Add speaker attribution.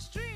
Speaker 1: street.